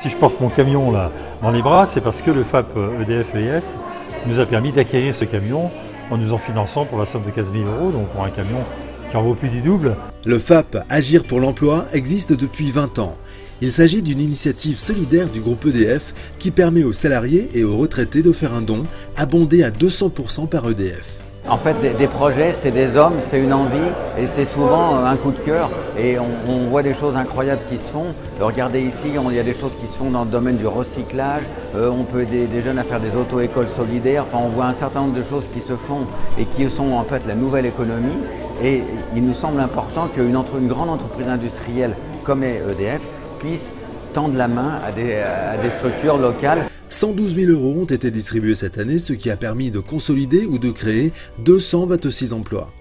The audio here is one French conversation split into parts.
Si je porte mon camion dans les bras, c'est parce que le FAP EDF EIS nous a permis d'acquérir ce camion en nous en finançant pour la somme de 15 000 euros, donc pour un camion qui en vaut plus du double. Le FAP Agir pour l'emploi existe depuis 20 ans. Il s'agit d'une initiative solidaire du groupe EDF qui permet aux salariés et aux retraités de faire un don abondé à 200% par EDF. En fait, des, projets, c'est des hommes, c'est une envie et c'est souvent un coup de cœur. Et on, voit des choses incroyables qui se font. Regardez ici, il y a des choses qui se font dans le domaine du recyclage. Euh, on peut aider des jeunes à faire des auto-écoles solidaires. Enfin, on voit un certain nombre de choses qui se font et qui sont en fait la nouvelle économie. Et il nous semble important qu'une une grande entreprise industrielle comme EDF puisse tendre la main à des structures locales 112 000 euros ont été distribués cette année, ce qui a permis de consolider ou de créer 226 emplois.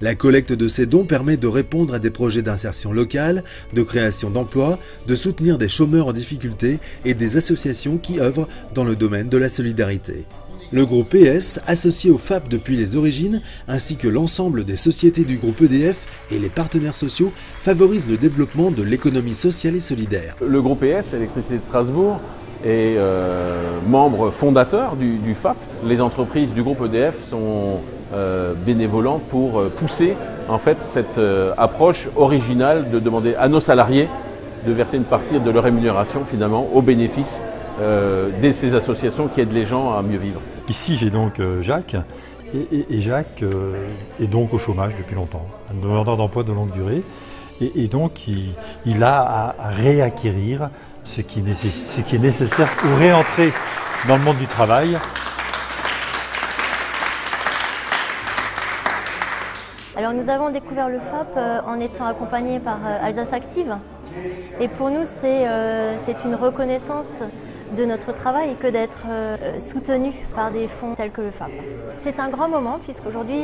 La collecte de ces dons permet de répondre à des projets d'insertion locale, de création d'emplois, de soutenir des chômeurs en difficulté et des associations qui œuvrent dans le domaine de la solidarité. Le groupe PS, associé au FAP depuis les origines, ainsi que l'ensemble des sociétés du groupe EDF et les partenaires sociaux, favorisent le développement de l'économie sociale et solidaire. Le groupe PS, l'électricité de Strasbourg, et euh, membre fondateur du, FAP. Les entreprises du groupe EDF sont euh, pour euh, pousser en fait cette approche originale de demander à nos salariés de verser une partie de leur rémunération finalement au bénéfice de ces associations qui aident les gens à mieux vivre. Ici j'ai donc Jacques et, Jacques est donc au chômage depuis longtemps, un demandeur d'emploi de longue durée et, donc il, a à réacquérir ce qui, est nécessaire pour réentrer dans le monde du travail. Alors nous avons découvert le FAP euh, en étant accompagnés par euh, Alsace Active. Et pour nous, euh, c'est une reconnaissance de notre travail que d'être soutenu par des fonds tels que le FAP. C'est un grand moment puisqu'aujourd'hui,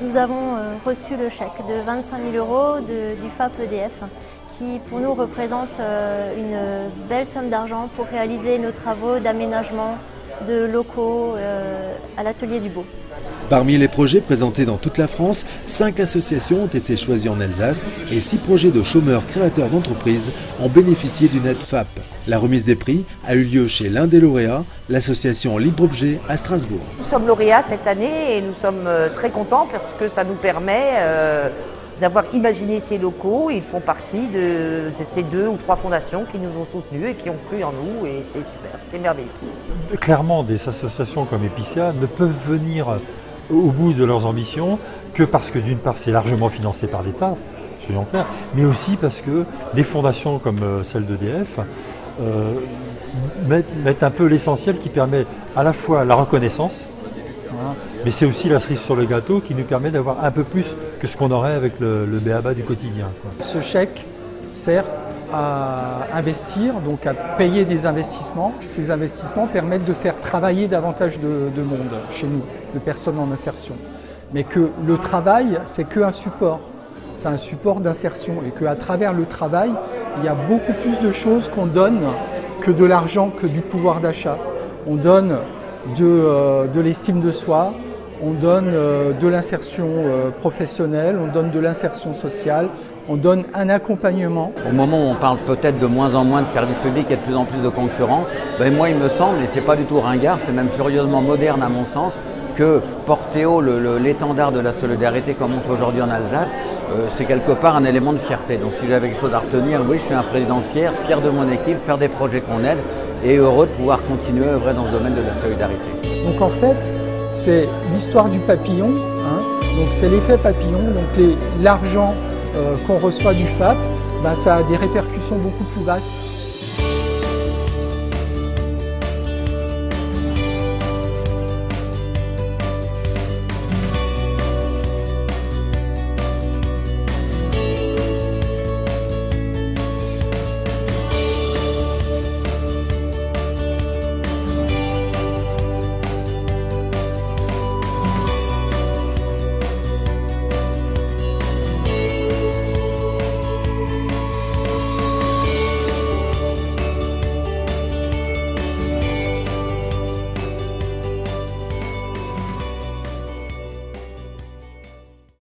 nous avons reçu le chèque de 25 000 euros du FAP EDF qui pour nous représente euh, une belle somme d'argent pour réaliser nos travaux d'aménagement de locaux euh, à l'atelier du Beau. Parmi les projets présentés dans toute la France, 5 associations ont été choisies en Alsace et 6 projets de chômeurs créateurs d'entreprises ont bénéficié d'une aide FAP. La remise des prix a eu lieu chez l'un des lauréats, l'association Libre Objet à Strasbourg. Nous sommes lauréats cette année et nous sommes euh, très contents parce que ça nous permet d'avoir imaginé ces locaux. Ils font partie de, ces deux ou trois fondations qui nous ont soutenus et qui ont cru en nous et c'est super, c'est merveilleux. Clairement, des associations comme Epicia ne peuvent venir au bout de leurs ambitions que parce que d'une part c'est largement financé par l'État, soyons clairs, mais aussi parce que des fondations comme euh, celle d'EDF euh, mettent, un peu l'essentiel qui permet à la fois la reconnaissance, mais c'est aussi la cerise sur le gâteau qui nous permet d'avoir un peu plus que ce qu'on aurait avec le, le BABA du quotidien. Ce chèque sert à investir, donc à payer des investissements. Ces investissements permettent de faire travailler davantage de, monde chez nous, de personnes en insertion. Mais que le travail, c'est qu'un support. C'est un support d'insertion et qu'à travers le travail, il y a beaucoup plus de choses qu'on donne que de l'argent, que du pouvoir d'achat. On donne de, euh, l'estime de soi, on donne euh, de l'insertion euh, professionnelle, on donne de l'insertion sociale, on donne un accompagnement. Au moment où on parle peut-être de moins en moins de services publics et de plus en plus de concurrence, ben moi il me semble, et c'est pas du tout ringard, c'est même furieusement moderne à mon sens, que porter haut l'étendard de la solidarité comme on fait aujourd'hui en Alsace, euh, c'est quelque part un élément de fierté. Donc si j'avais quelque chose à retenir, oui, je suis un président fier, fier de mon équipe, faire des projets qu'on aide et heureux de pouvoir continuer à œuvrer dans le domaine de la solidarité. Donc en fait, c'est l'histoire du papillon. Hein. Donc c'est l'effet papillon. Donc l'argent euh, qu'on reçoit du FAP, ben, ça a des répercussions beaucoup plus vastes.